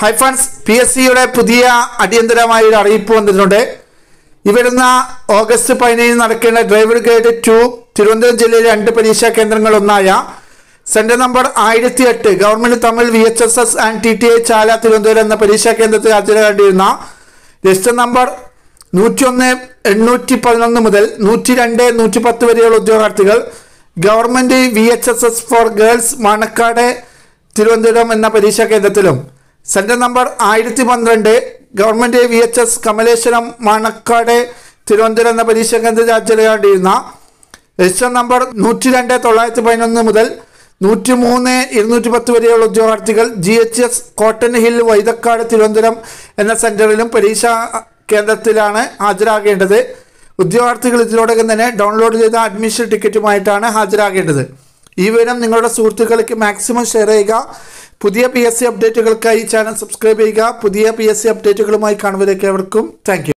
Hi friends P S സിയുടെ പുതിയ അടിയന്തരമായ ഒരു അറിയിപ്പ് വന്നിട്ടുണ്ട്. ഇവിടുന്ന് ഓഗസ്റ്റ് പതിനേഴിന് നടക്കേണ്ട ഡ്രൈവർ ഗ്രേഡ് ടു തിരുവനന്തപുരം ജില്ലയിലെ രണ്ട് പരീക്ഷാ കേന്ദ്രങ്ങളൊന്നായ സെന്റർ നമ്പർ ആയിരത്തി എട്ട് government Tamil V H S S and T T I Chala Thiruvananthapuram എന്ന പരീക്ഷാ കേന്ദ്രത്തിൽ ഹാജരാകേണ്ടിയിരുന്ന രജിസ്റ്റർ നമ്പർ നൂറ്റിയൊന്ന് എണ്ണൂറ്റി പതിനൊന്ന് മുതൽ നൂറ്റി രണ്ട് നൂറ്റി പത്ത് വരെയുള്ള ഉദ്യോഗാർത്ഥികൾ government V H S S for girls Manacaud Thiruvananthapuram എന്ന പരീക്ഷാ കേന്ദ്രത്തിലും സെന്റർ നമ്പർ ആയിരത്തി പന്ത്രണ്ട് government V H S Kamaleswaram Manacaud Thiruvananthapuram എന്ന പരീക്ഷാ കേന്ദ്രത്തിൽ ഹാജരാകേണ്ടിയിരുന്ന രജിസ്റ്റർ നമ്പർ നൂറ്റി രണ്ട് തൊള്ളായിരത്തി പതിനൊന്ന് മുതൽ നൂറ്റി മൂന്ന് ഇരുന്നൂറ്റി പത്ത് വരെയുള്ള ഉദ്യോഗാർത്ഥികൾ G H S Cotton Hill Vazhuthacaud Thiruvananthapuram എന്ന സെന്ററിലും പരീക്ഷാ കേന്ദ്രത്തിലാണ് ഹാജരാകേണ്ടത്. ഉദ്യോഗാർത്ഥികൾ ഇതിനോടകം തന്നെ ഡൗൺലോഡ് ചെയ്ത അഡ്മിഷൻ ടിക്കറ്റുമായിട്ടാണ് ഹാജരാകേണ്ടത്. ഈ വിവരം നിങ്ങളുടെ സുഹൃത്തുക്കൾക്ക് മാക്സിമം ഷെയർ ചെയ്യുക. പുതിയ പി എസ് സി അപ്ഡേറ്റുകൾക്കായി ചാനൽ സബ്സ്ക്രൈബ് ചെയ്യുക. പുതിയ പി എസ് സി അപ്ഡേറ്റുകളുമായി കാണുവരേക്ക് എവർക്കും താങ്ക്